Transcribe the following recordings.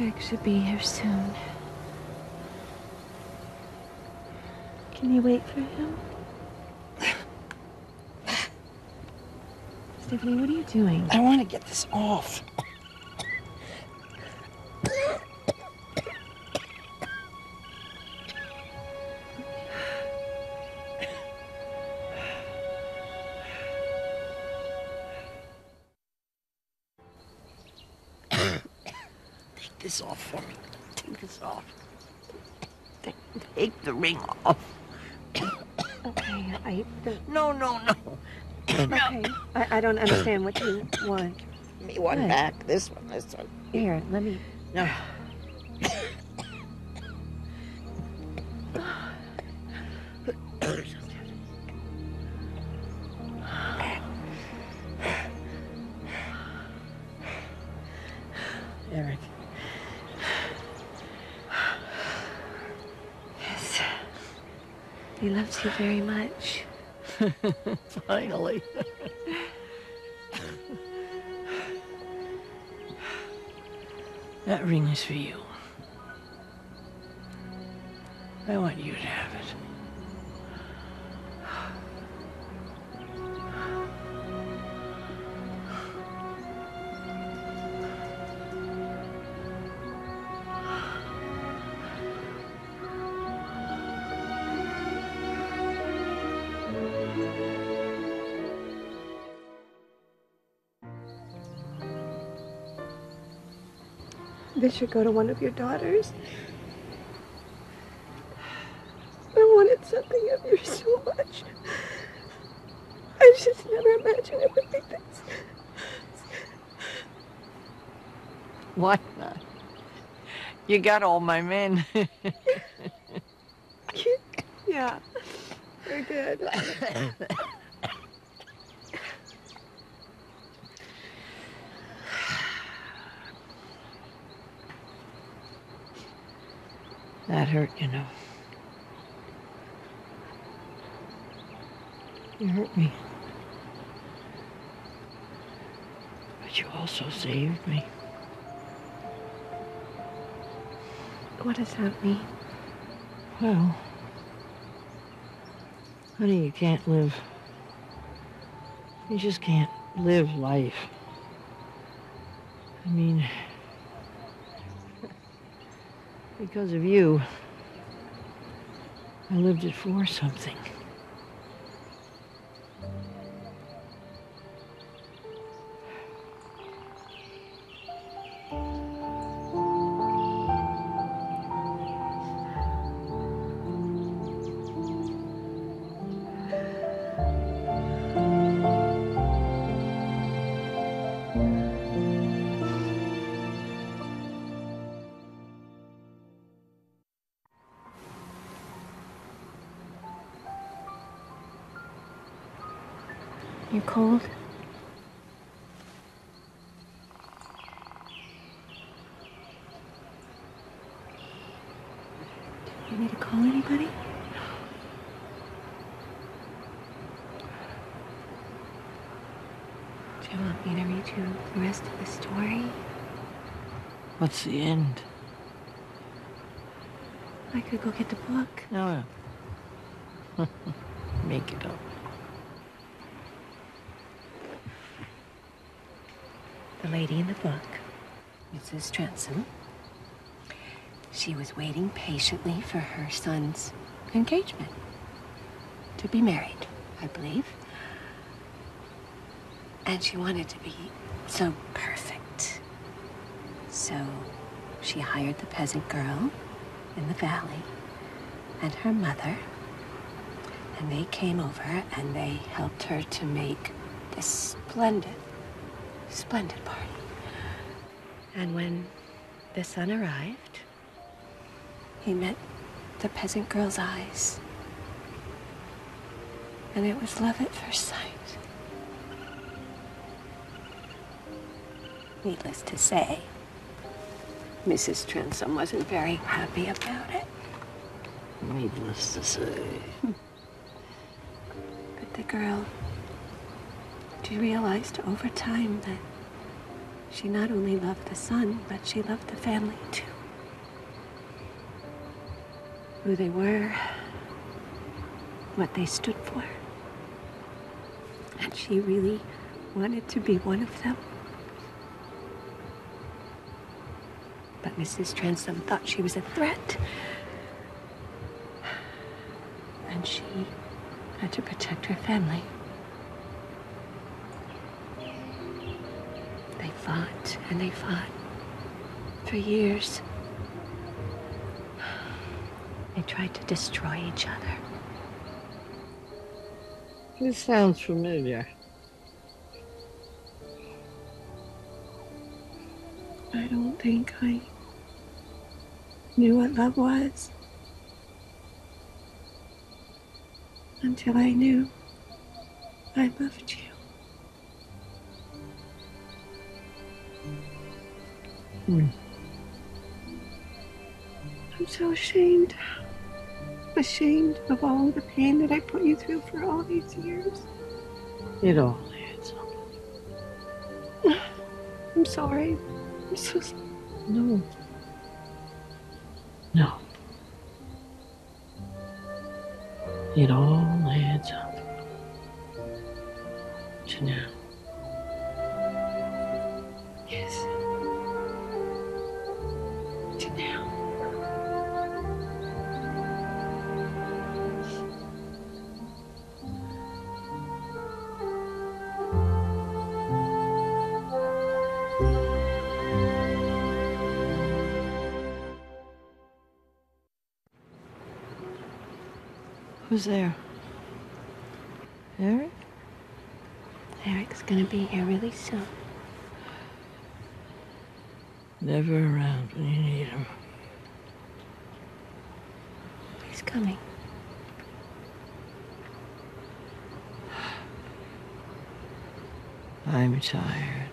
Should be here soon. Can you wait for him? Stephanie, what are you doing? I want to get this off. This off for me. Take this off. Take, take the ring off. Okay, I don't. No, no, no. Okay, I, I don't understand what you want. Me one back. This one. This one. Here, let me. No. Eric. He loves you very much. Finally. that ring is for you. I want you to have it. This should go to one of your daughters. I wanted something of yours so much. I just never imagined it would be this. What not? You got all my men. yeah, I did. that hurt, you know. You hurt me. But you also saved me. What does that mean? Well, honey, you can't live. You just can't live life. I mean, because of you, I lived it for something. You cold? Do you need to call anybody? Do you want me to read you the rest of the story? What's the end? I could go get the book. Oh, no. no. Make it up. The lady in the book, Mrs. Transome, she was waiting patiently for her son's engagement to be married, I believe. And she wanted to be so perfect. So she hired the peasant girl in the valley and her mother. And they came over and they helped her to make this splendid splendid party. And when the son arrived, he met the peasant girl's eyes. And it was love at first sight. Needless to say, Mrs. Transome wasn't very happy about it. Needless to say. But the girl, she realized over time that She not only loved the son, but she loved the family too. Who they were, what they stood for. And she really wanted to be one of them. But Mrs. Transome thought she was a threat. And she had to protect her family. Fought and they fought for years. They tried to destroy each other. This sounds familiar. I don't think I knew what love was until I knew I loved you. Hmm. I'm so ashamed. Ashamed of all the pain that I put you through for all these years. It all adds up. I'm sorry. I'm so sorry. No. No. It all adds up. To now. Who's there? Eric? Eric's gonna be here really soon. Never around when you need him. He's coming. I'm tired.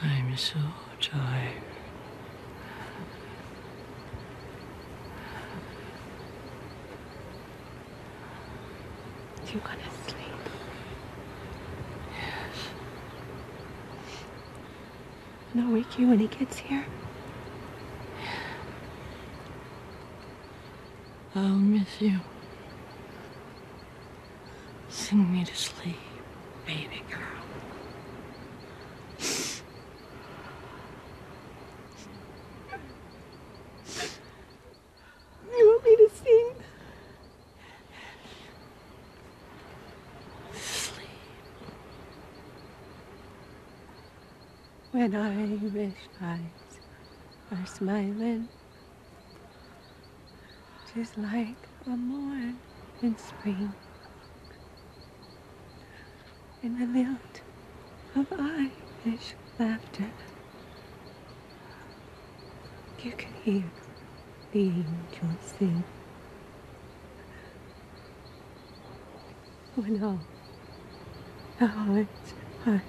I'm so tired. You're gonna sleep. And I'll wake you when he gets here. I'll miss you. Sing me to sleep, baby girl. You want me to sing? Sleep. When Irish eyes are smiling, just like a morn in spring. In the lilt of Irish laughter, you can hear the angels sing. When all the hearts are